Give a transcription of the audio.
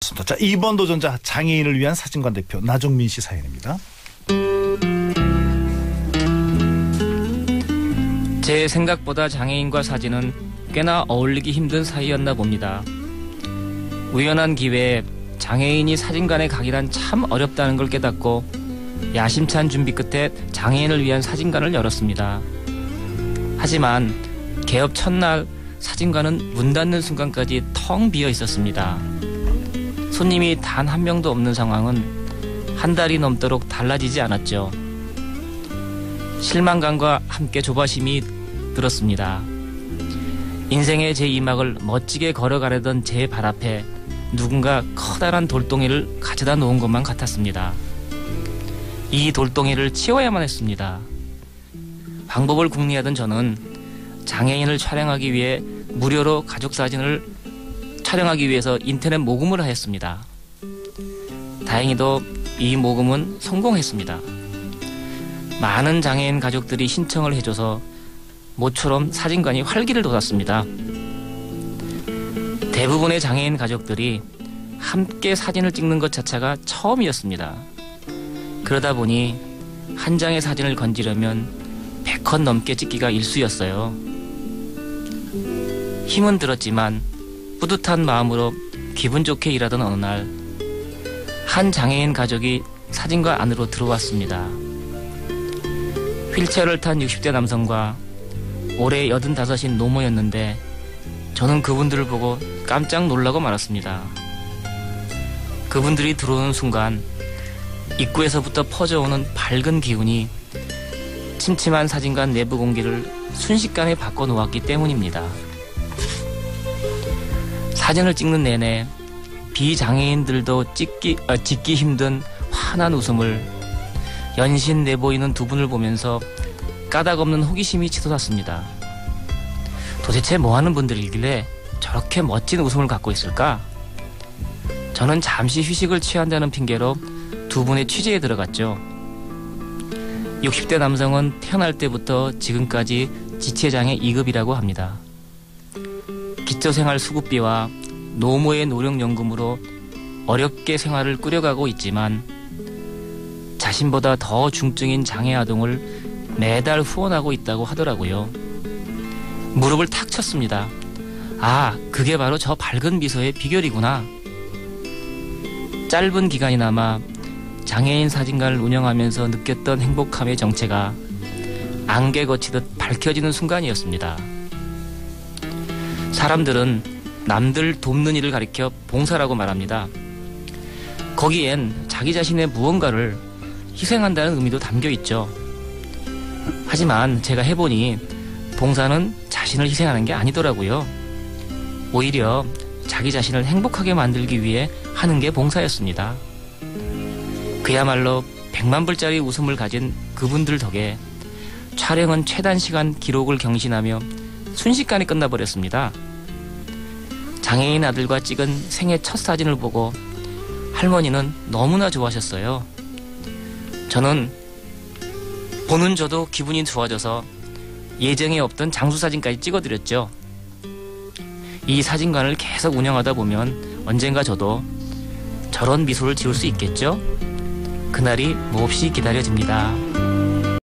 자, 2번 도전자 장애인을 위한 사진관 대표 나종민 씨 사연입니다. 제 생각보다 장애인과 사진은 꽤나 어울리기 힘든 사이였나 봅니다. 우연한 기회에 장애인이 사진관에 가기란 참 어렵다는 걸 깨닫고 야심찬 준비 끝에 장애인을 위한 사진관을 열었습니다. 하지만 개업 첫날 사진관은 문 닫는 순간까지 텅 비어 있었습니다. 손님이 단 한 명도 없는 상황은 한 달이 넘도록 달라지지 않았죠. 실망감과 함께 조바심이 들었습니다. 인생의 제 이막을 멋지게 걸어가려던 제 발 앞에 누군가 커다란 돌덩이를 가져다 놓은 것만 같았습니다. 이 돌덩이를 치워야만 했습니다. 방법을 궁리하던 저는 장애인을 촬영하기 위해 무료로 가족 사진을 촬영하기 위해서 인터넷 모금을 하였습니다. 다행히도 이 모금은 성공했습니다. 많은 장애인 가족들이 신청을 해줘서 모처럼 사진관이 활기를 돋았습니다. 대부분의 장애인 가족들이 함께 사진을 찍는 것 자체가 처음이었습니다. 그러다 보니 한 장의 사진을 건지려면 100컷 넘게 찍기가 일쑤였어요. 힘은 들었지만 뿌듯한 마음으로 기분 좋게 일하던 어느 날, 한 장애인 가족이 사진관 안으로 들어왔습니다. 휠체어를 탄 60대 남성과 올해 85인 노모였는데 저는 그분들을 보고 깜짝 놀라고 말았습니다. 그분들이 들어오는 순간 입구에서부터 퍼져오는 밝은 기운이 침침한 사진관 내부 공기를 순식간에 바꿔 놓았기 때문입니다. 사진을 찍는 내내 비장애인들도 찍기, 어, 짓기 힘든 환한 웃음을 연신 내보이는 두 분을 보면서 까닭 없는 호기심이 치솟았습니다. 도대체 뭐 하는 분들이길래 저렇게 멋진 웃음을 갖고 있을까? 저는 잠시 휴식을 취한다는 핑계로 두 분의 취재에 들어갔죠. 60대 남성은 태어날 때부터 지금까지 지체장애 2급이라고 합니다. 기초생활 수급비와 노모의 노령연금으로 어렵게 생활을 꾸려가고 있지만 자신보다 더 중증인 장애 아동을 매달 후원하고 있다고 하더라고요. 무릎을 탁 쳤습니다. 아, 그게 바로 저 밝은 미소의 비결이구나. 짧은 기간이나마 장애인 사진관을 운영하면서 느꼈던 행복함의 정체가 안개 거치듯 밝혀지는 순간이었습니다. 사람들은 남들 돕는 일을 가리켜 봉사라고 말합니다. 거기엔 자기 자신의 무언가를 희생한다는 의미도 담겨 있죠. 하지만 제가 해보니 봉사는 자신을 희생하는 게 아니더라고요. 오히려 자기 자신을 행복하게 만들기 위해 하는 게 봉사였습니다. 그야말로 100만 불짜리 웃음을 가진 그분들 덕에 촬영은 최단 시간 기록을 경신하며 순식간에 끝나버렸습니다. 장애인 아들과 찍은 생애 첫 사진을 보고 할머니는 너무나 좋아하셨어요. 저는 보는 저도 기분이 좋아져서 예정에 없던 장수 사진까지 찍어드렸죠. 이 사진관을 계속 운영하다 보면 언젠가 저도 저런 미소를 지을 수 있겠죠? 그날이 몹시 기다려집니다.